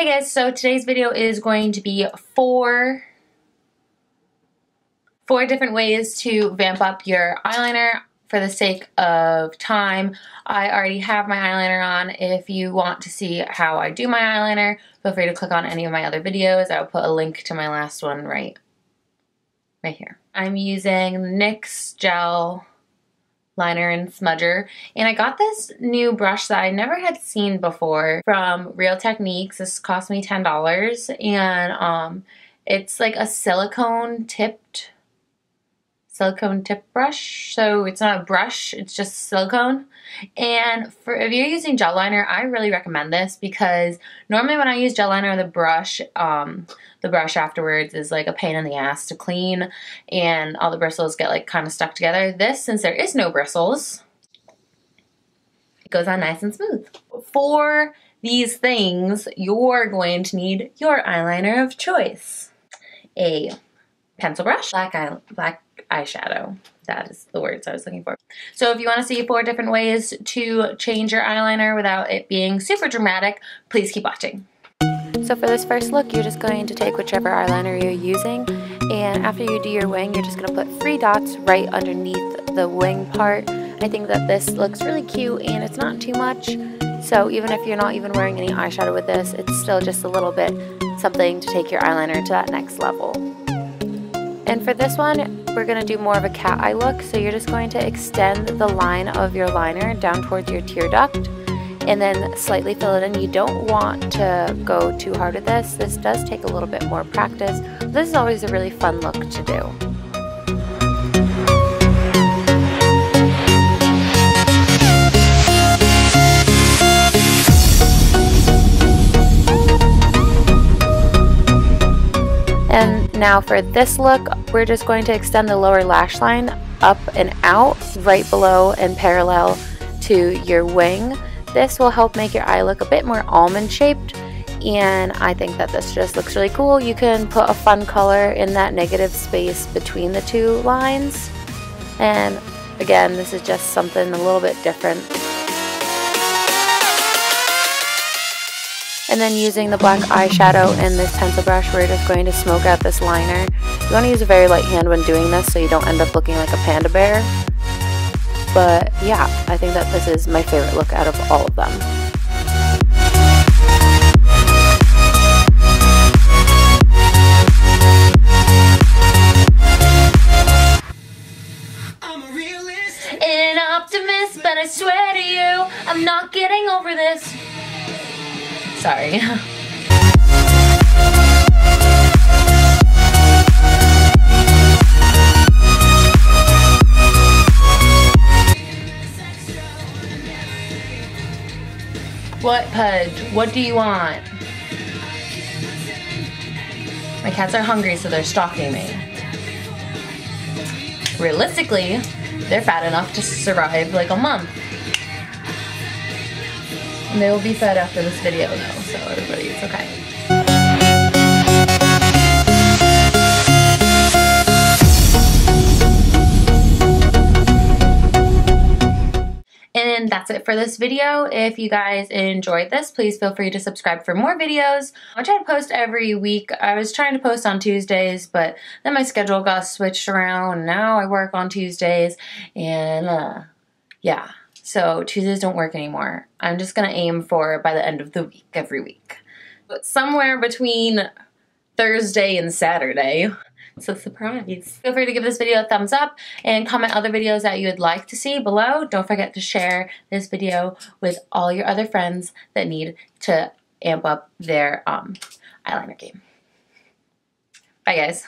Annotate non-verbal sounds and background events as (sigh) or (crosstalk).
Hey guys, so today's video is going to be four, four different ways to vamp up your eyeliner for the sake of time. I already have my eyeliner on. If you want to see how I do my eyeliner, feel free to click on any of my other videos. I'll put a link to my last one right, right here. I'm using NYX Gel liner and smudger. And I got this new brush that I never had seen before from Real Techniques. This cost me $10 and um, it's like a silicone tipped silicone tip brush. So it's not a brush, it's just silicone. And for if you're using gel liner, I really recommend this because normally when I use gel liner the brush, um, the brush afterwards is like a pain in the ass to clean and all the bristles get like kind of stuck together. This, since there is no bristles, it goes on nice and smooth. For these things, you're going to need your eyeliner of choice. A pencil brush, black, eye, black eyeshadow. That is the words I was looking for. So if you want to see four different ways to change your eyeliner without it being super dramatic, please keep watching. So for this first look, you're just going to take whichever eyeliner you're using, and after you do your wing, you're just going to put three dots right underneath the wing part. I think that this looks really cute, and it's not too much, so even if you're not even wearing any eyeshadow with this, it's still just a little bit something to take your eyeliner to that next level. And for this one, we're going to do more of a cat eye look. So you're just going to extend the line of your liner down towards your tear duct and then slightly fill it in. You don't want to go too hard with this. This does take a little bit more practice. This is always a really fun look to do. And now for this look, we're just going to extend the lower lash line up and out right below and parallel to your wing. This will help make your eye look a bit more almond shaped and I think that this just looks really cool. You can put a fun color in that negative space between the two lines and again this is just something a little bit different. And then using the black eyeshadow and this pencil brush, we're just going to smoke out this liner. You want to use a very light hand when doing this so you don't end up looking like a panda bear. But yeah, I think that this is my favorite look out of all of them. An optimist, but I swear to you, I'm not getting over this. Sorry. (laughs) What, Pudge? What do you want? My cats are hungry, so they're stalking me. Realistically, they're fat enough to survive like a month. And they will be fed after this video though, so everybody, it's okay. And that's it for this video. If you guys enjoyed this, please feel free to subscribe for more videos. I try to post every week. I was trying to post on Tuesdays, but then my schedule got switched around. Now I work on Tuesdays, and uh, yeah. So Tuesdays don't work anymore. I'm just going to aim for by the end of the week, every week. But somewhere between Thursday and Saturday. So it's a surprise. Feel free to give this video a thumbs up and comment other videos that you would like to see below. Don't forget to share this video with all your other friends that need to amp up their um, eyeliner game. Bye guys.